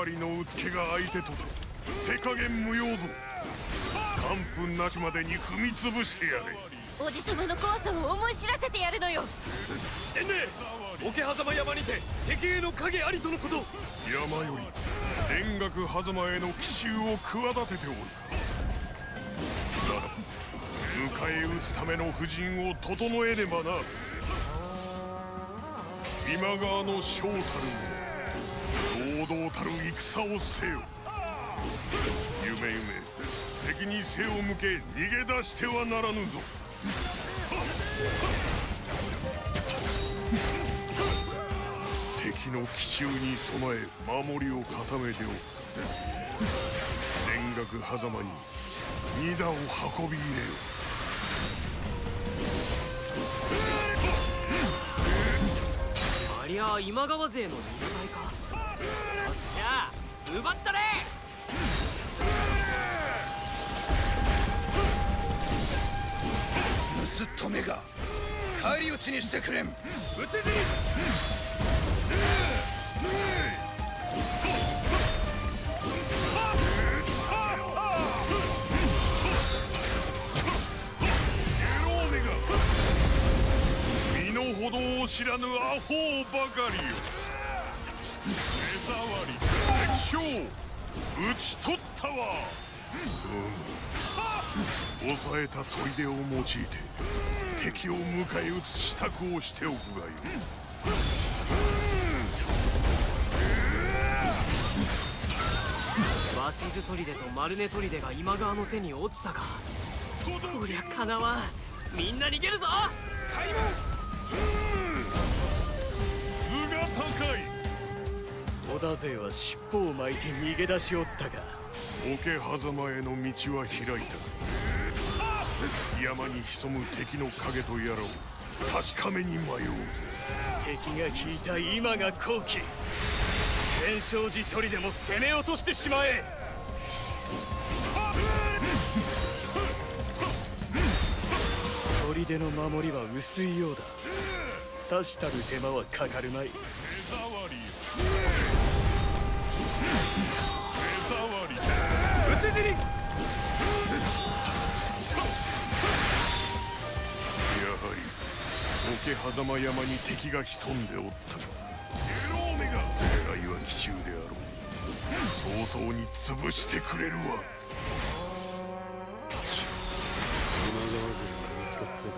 わりのうつけが相手と手加減無用ぞ。完膚なきまでに踏み潰してやれ。おじさまの怖さを思い知らせてやるのよ。伝令桶狭間山にて敵への影ありとのこと。山より田楽狭間への奇襲を企てておる。なら迎え撃つための布陣を整えねばな今川の将たる堂たる戦をせよ。夢夢。敵に背を向け逃げ出してはならぬぞ。敵の奇襲に備え守りを固めておく。田楽狭間に二段を運び入れよ。ありゃ今川勢の肉体か。っしゃ奪ったれ盗っ人めが返り討ちにしてくれん。討ち死に！身の程を知らぬアホばかりよ目障り敵将討ち取ったわ。うん。抑えた砦を用いて敵を迎え撃つ支度をしておくがよ鷲津砦と丸根砦が今川の手に落ちたか。こりゃかなわん。みんな逃げるぞ。開門織田勢は尻尾を巻いて逃げ出しおったが桶狭間への道は開いた。山に潜む敵の影とやらを確かめに迷おうぞ敵が引いた今が好機。天正寺砦も攻め落としてしまえ。砦の守りは薄いようだ。刺したる手間はかかるまいち死にやはり桶狭間山に敵が潜んでおった。かゲローメが狙いは奇襲であろう。早々に潰してくれるわ。今川勢が見つかったかか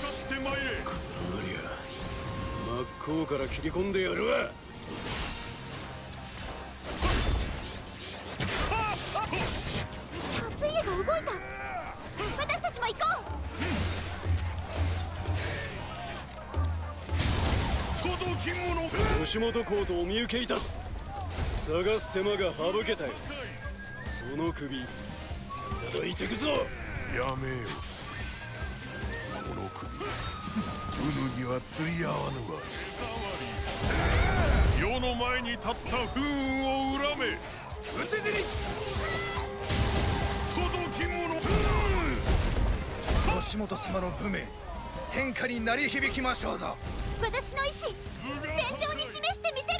かってまいれ。ありゃ真っ向から切り込んでやるわ届き者か吉本公とお見受けいたす。探す手間が省けたよ。その首いただいてくぞ。やめよこの首うぬには釣り合わぬわ。世の前に立った不運を恨め。討ち死に。届き者吉本様の武名天下に鳴り響きましょうぞ。う私の意志戦場に示してみせる。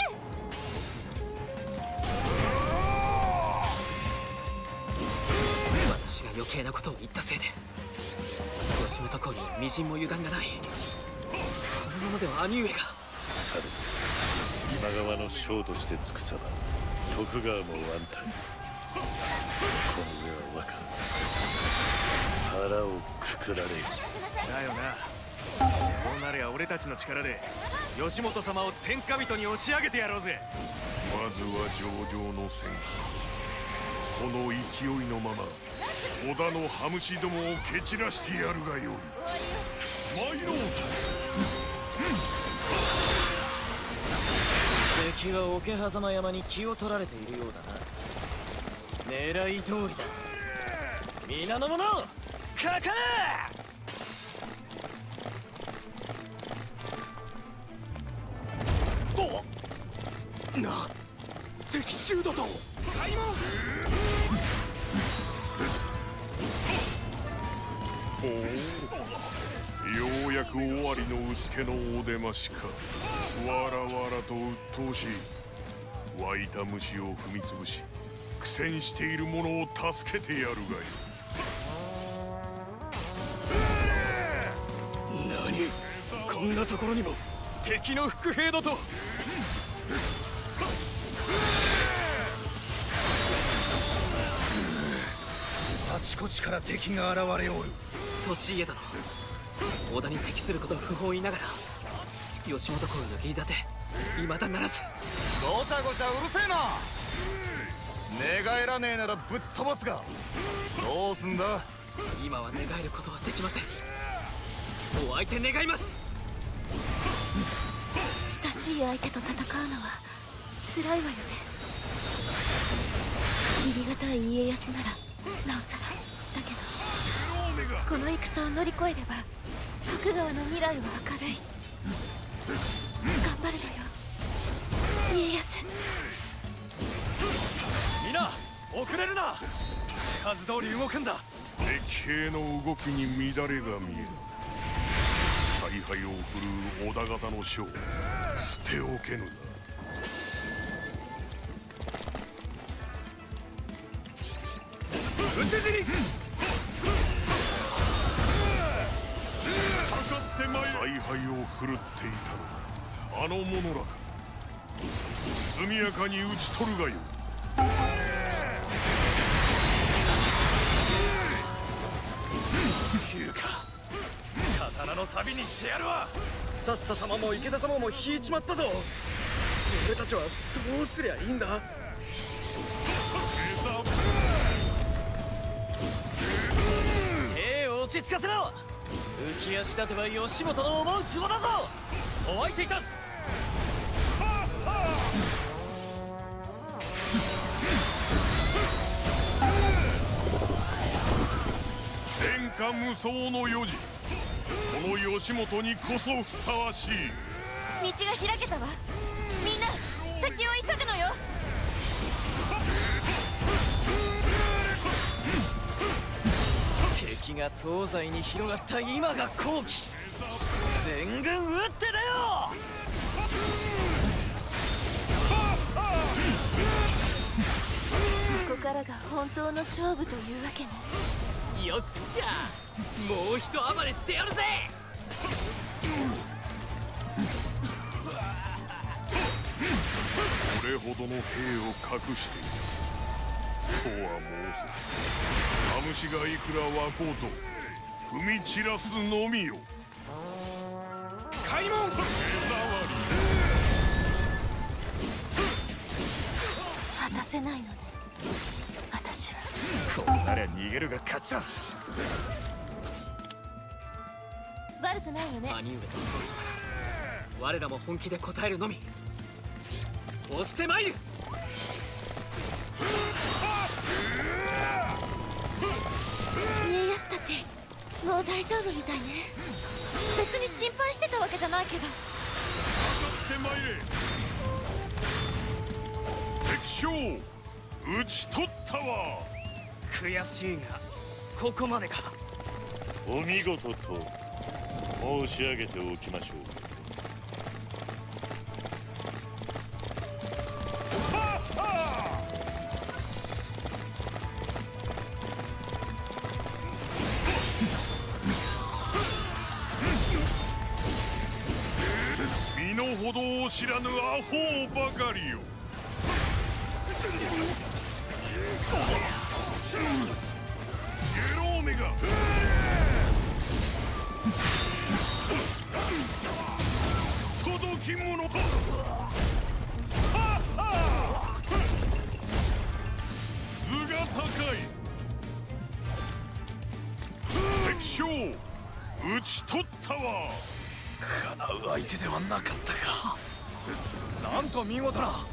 私が余計なことを言ったせいで吉本公には微塵も油断がない。このままでは兄上が。さる今川の将として尽くさば徳川も安泰。この上は若腹をくくられよ。だよななりゃ俺たちの力で吉本様を天下人に押し上げてやろうぜ。まずは上々の戦この勢いのまま織田の羽虫どもを蹴散らしてやるがよい。参ろう敵は桶狭間山に気を取られているようだな。狙い通りだ。皆の者かかれな。敵衆だと。ようやく終わりのうつけのお出ましか。わらわらと鬱陶しい。湧いた虫を踏みつぶし苦戦している者を助けてやるがよ何？こんなところにも。敵の伏兵だとあちこちから敵が現れおる。利家殿。織田に敵すること不本意ながら吉本公の切り立て。未だならず。ごちゃごちゃうるせえな。寝返らねえならぶっ飛ばすが。どうすんだ？今は寝返ることはできません。お相手願います。親しい相手と戦うのは辛いわよね。義理堅い家康ならなおさら。だけどこの戦を乗り越えれば徳川の未来は明るい。頑張るのよ。家康。皆遅れるな。数通り動くんだ。敵兵の動きに乱れが見える。采配を振るう織田方の将捨ておけぬな討ち死にかかってまい采配を振るっていたのはあの者らか速やかに討ち取るがよい。うか刀の錆にしてやるわさっさ様も池田様も引いちまったぞ俺たちはどうすりゃいいん。だち着かせろ。浮き足立てば吉本の思うツボだぞ。お相手いたす。天下無双の世時この吉本にこそふさわしい。道が開けたわが東西に広がった今が好機。全軍撃ってだよ。ここからが本当の勝負というわけね。よっしゃ。もう一暴れしてやるぜ。これほどの兵を隠しているとは申せマムシがいくら湧こうと踏み散らすのみよ。開門。手触果たせないのね私は。こうなりゃ逃げるが勝ちだ。悪くないよね。兄上我らも本気で応えるのみ。押してまいる大丈夫みたいね。別に心配してたわけじゃないけど。ってまいれ。敵将討ち取ったわ。悔しいがここまでか。お見事と申し上げておきましょう身の程を知らぬアホばかりよ。ゲローメが届き者相手ではなかったか。なんと見事な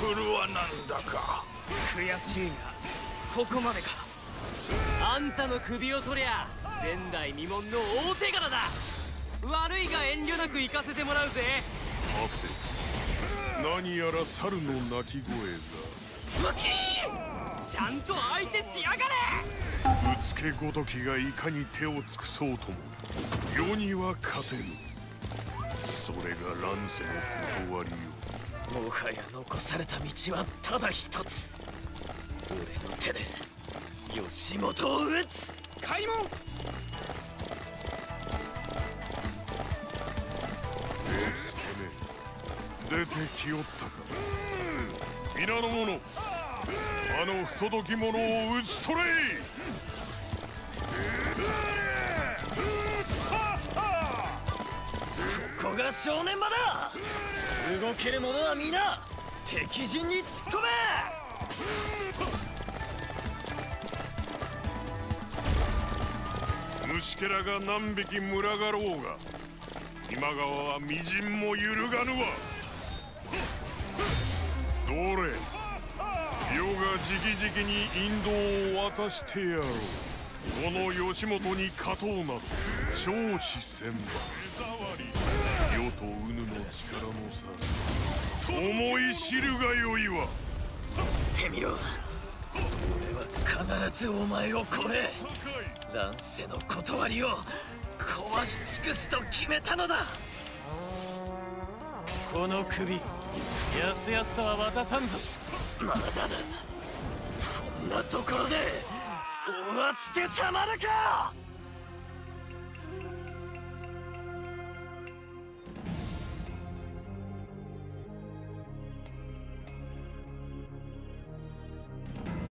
振るはなんだか。悔しいがここまでか。あんたの首を取りゃ前代未聞の大手柄だ。悪いが遠慮なく行かせてもらうぜ。待て。何やら猿の鳴き声ウキーちゃんと相手しやがれがうつけごときがいかに手を尽くそうとも世には勝てぬ。それが乱世の断りよもはや残された道はただ一つ。俺の手で吉本を撃つ。開門つけね出てきよったか。皆の者あの不届き者を討ち取れ。が正念場だ。動ける者は皆敵陣に突っ込め。虫けらが何匹群がろうが今川はみじんも揺るがぬわ。どれ余が直々に引導を渡してやろう。この吉本に勝とうなど超視線ば世とうぬの力の差。思い知るがよいわ。めてみろ。俺は必ずお前を超え。乱世の断りを壊し尽くすと決めたのだ。この首やすやすとは渡さんぞ。まだだ。こんなところで終わってたまるか